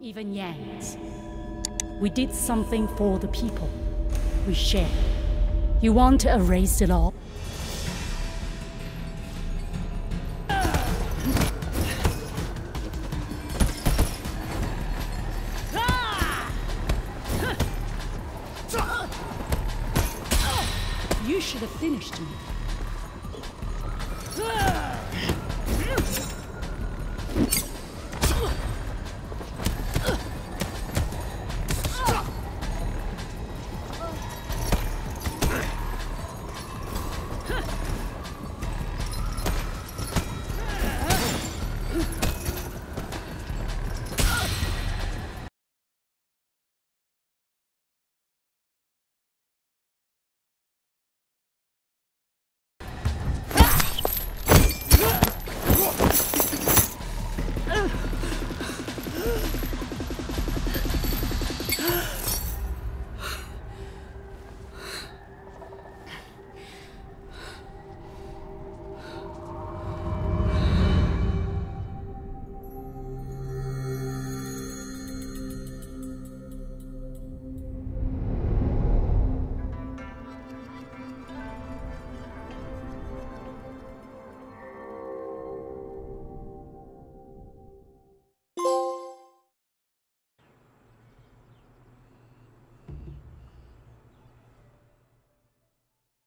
Even Yang's. We did something for the people. We share. You want to erase it all? You should have finished me.